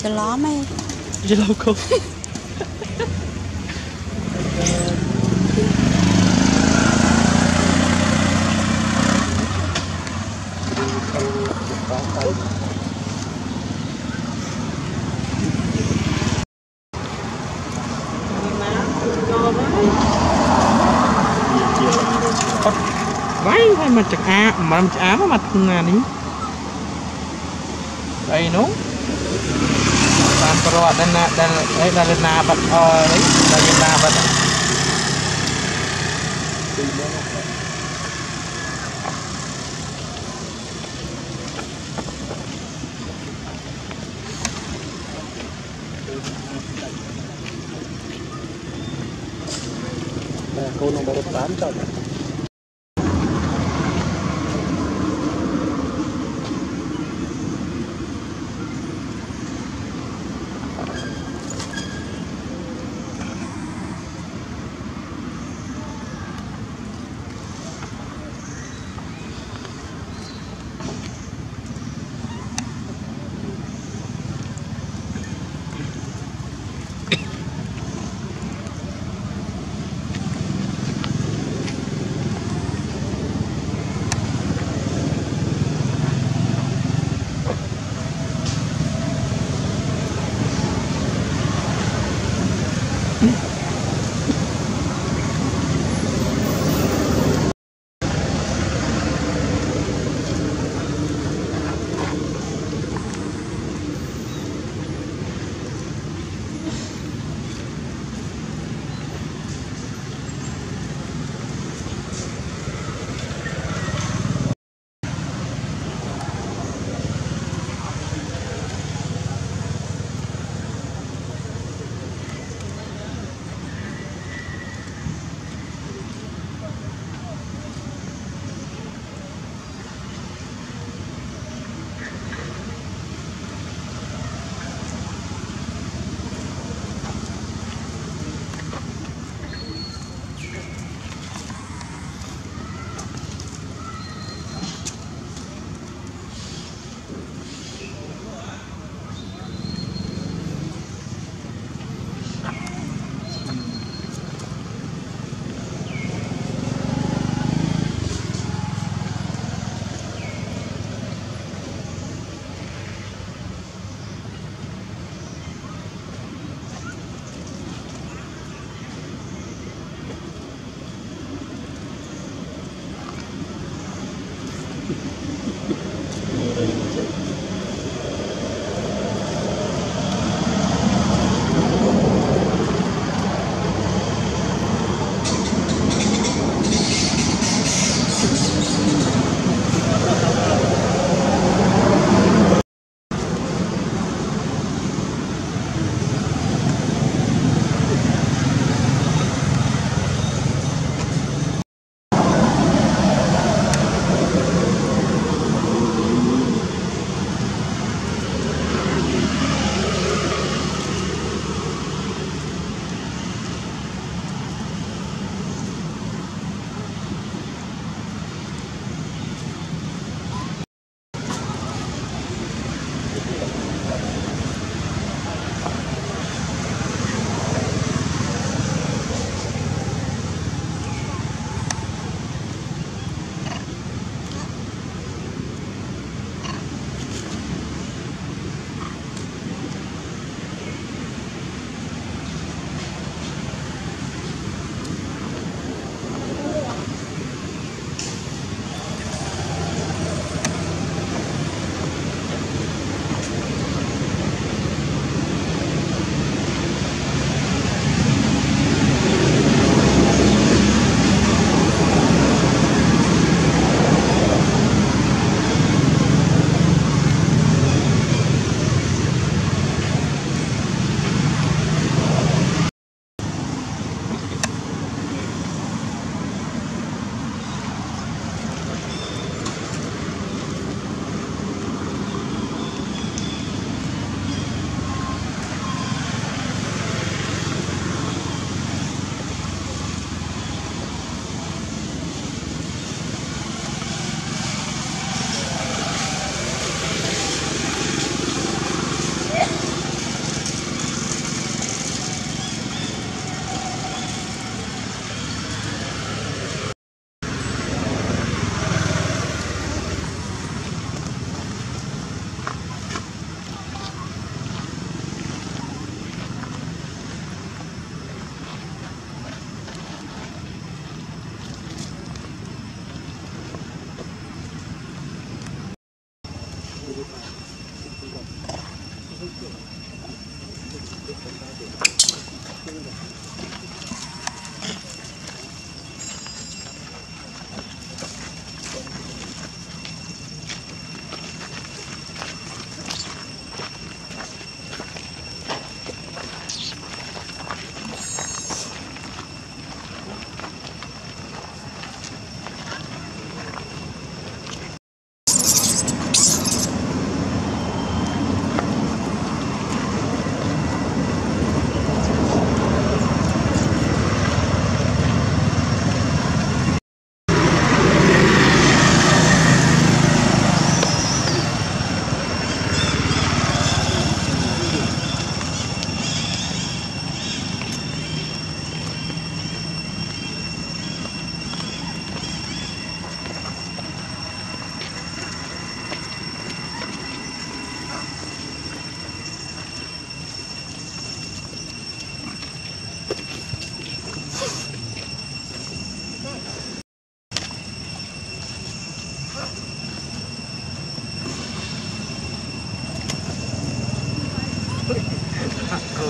ច្រឡំឯងច្រឡំកុំ làm á mà mặt ngàn đi, Đây nó. Tam perot dan dan eh dan na bat oi, dan na bat. Nah, kau nomor 8 tadi.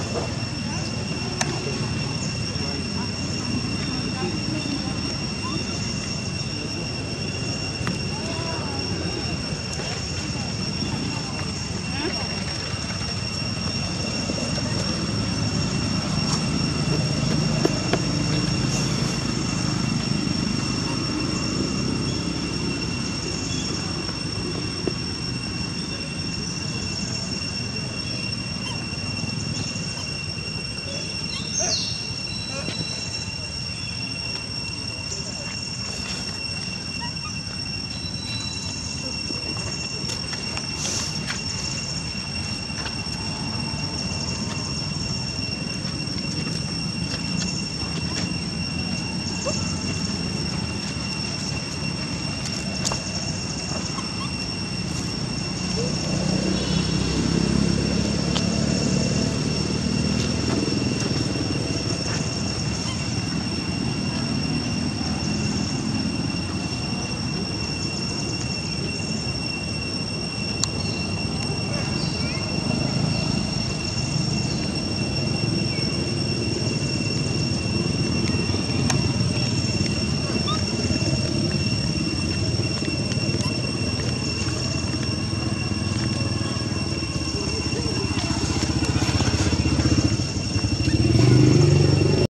fruta.